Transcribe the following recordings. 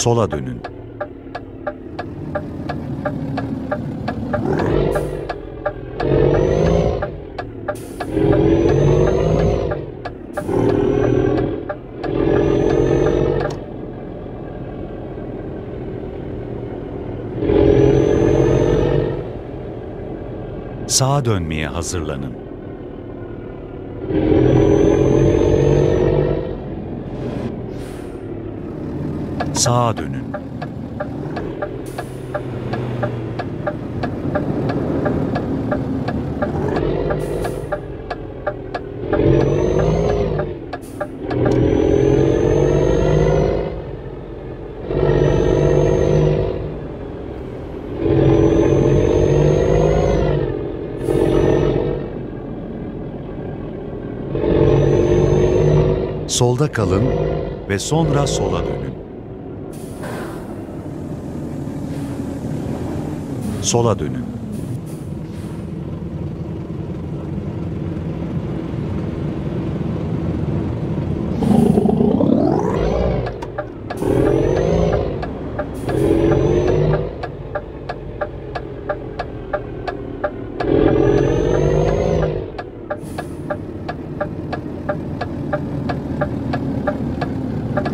Sola dönün. Sağa dönmeye hazırlanın. Sağa dönün. Solda kalın ve sonra sola dönün. Sola dönün.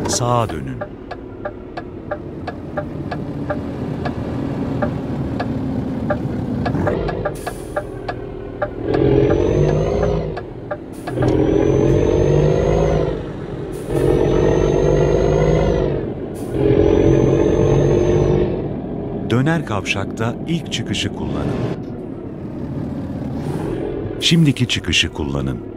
Sağa dönün. Döner kavşakta ilk çıkışı kullanın. Şimdiki çıkışı kullanın.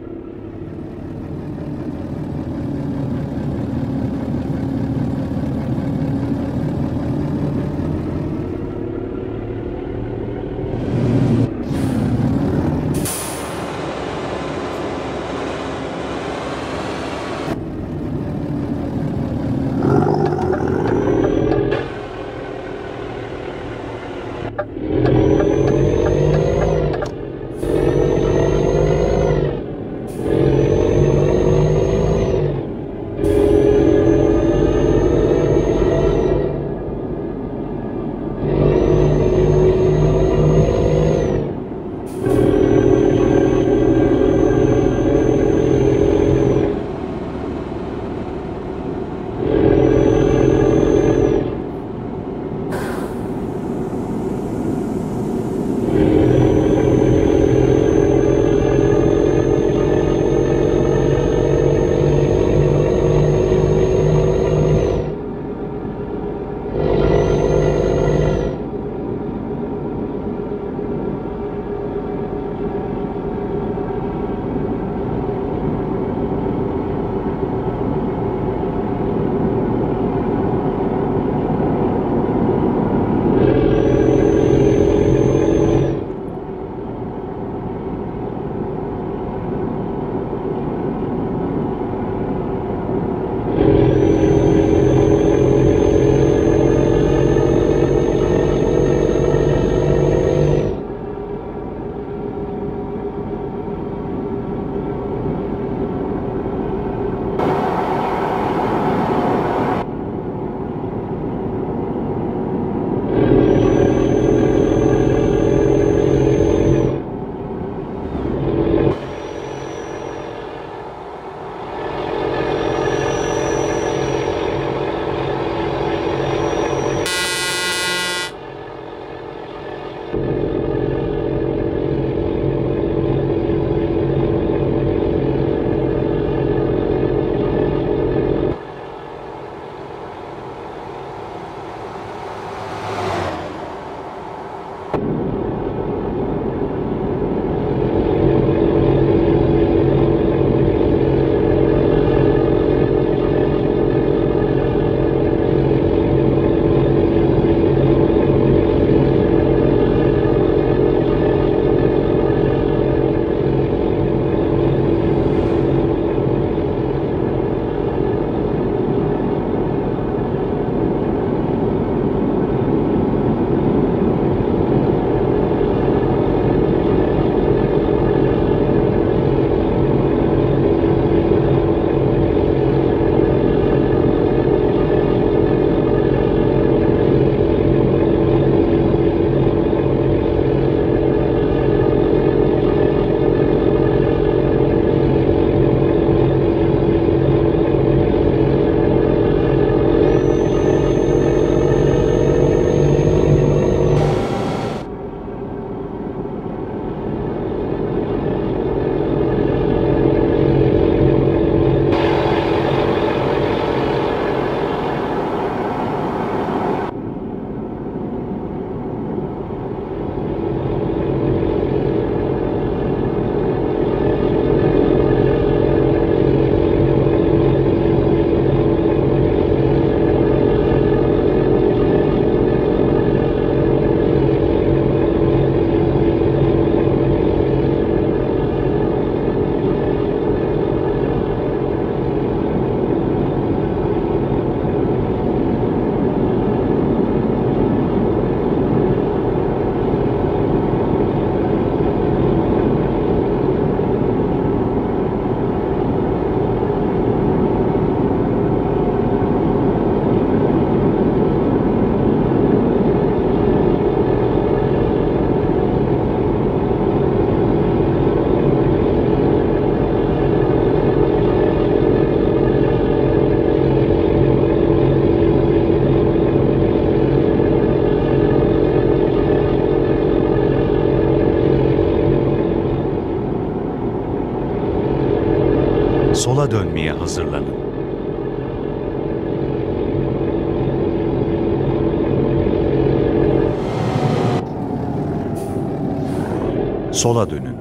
Sola dönün.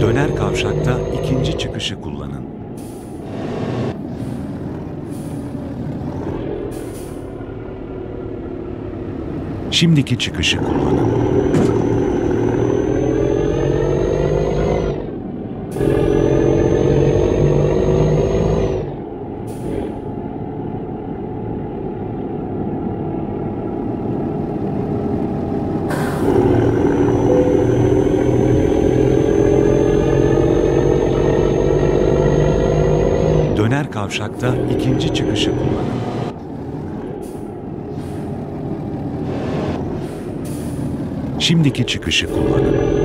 Döner kavşakta ikinci çıkışı kullanın. Şimdiki çıkışı kullanın. Döner kavşakta ikinci çıkışı kullanın. Şimdiki çıkışı kullanın.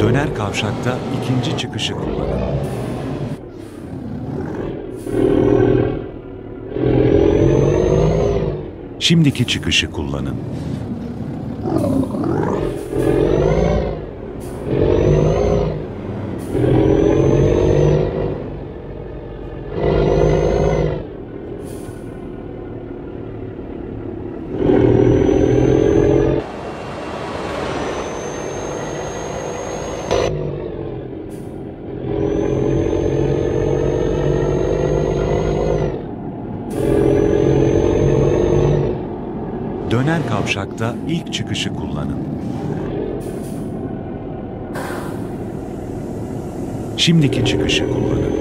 Döner kavşakta ikinci çıkışı kullanın. Şimdiki çıkışı kullanın. Döner kavşakta ilk çıkışı kullanın. Şimdiki çıkışı kullanın.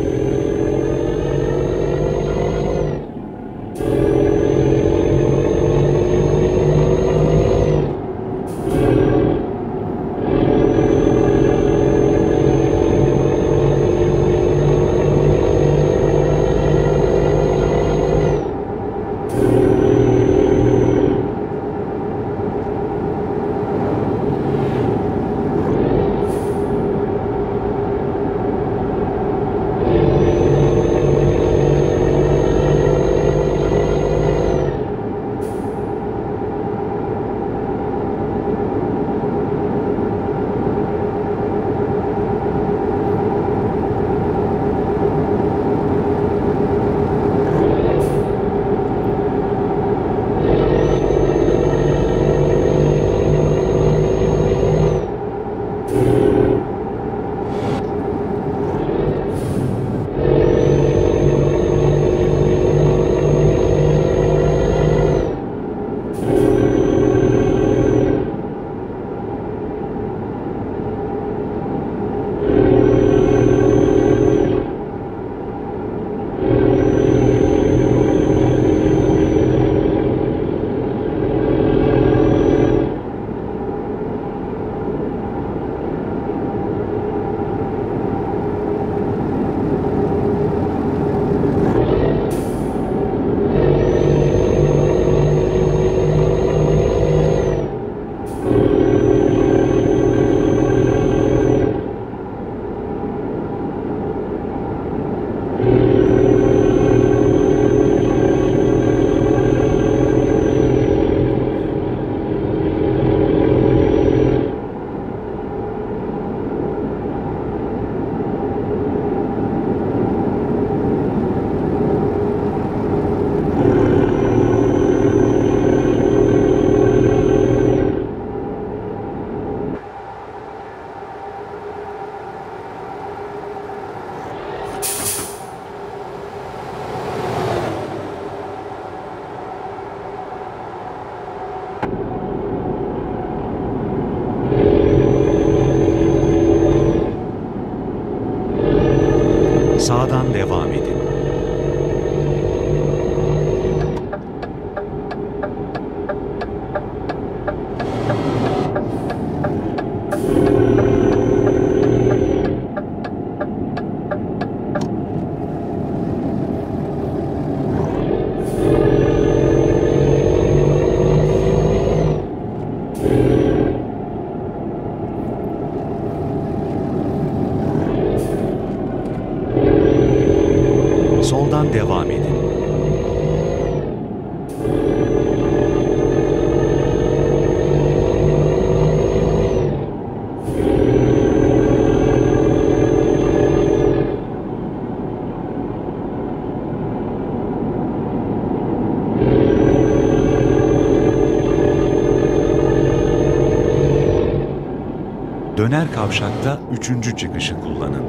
Döner kavşakta üçüncü çıkışı kullanın.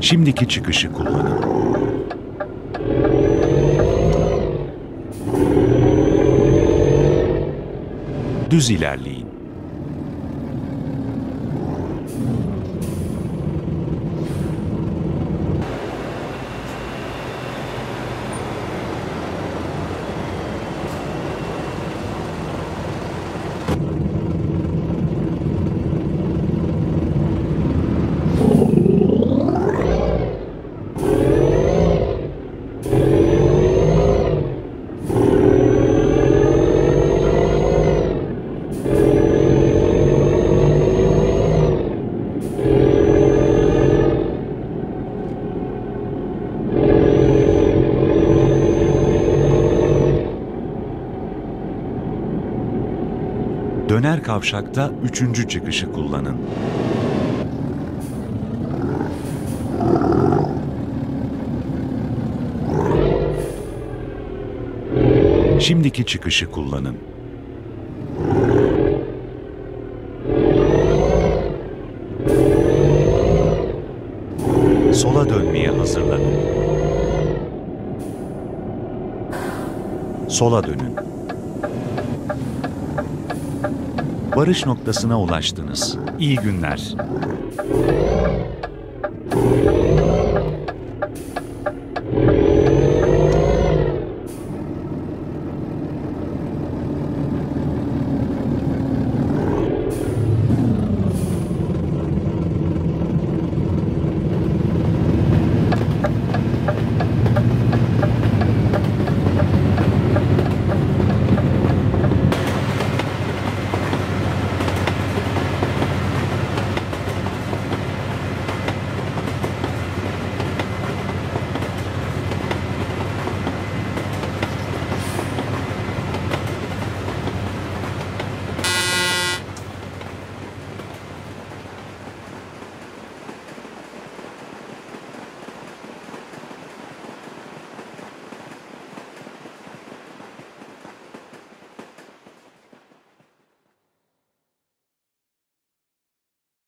Şimdiki çıkışı kullanın. Düz ilerleyin. Döner kavşakta üçüncü çıkışı kullanın. Şimdiki çıkışı kullanın. Sola dönmeye hazırlanın. Sola dönün. Varış noktasına ulaştınız. İyi günler.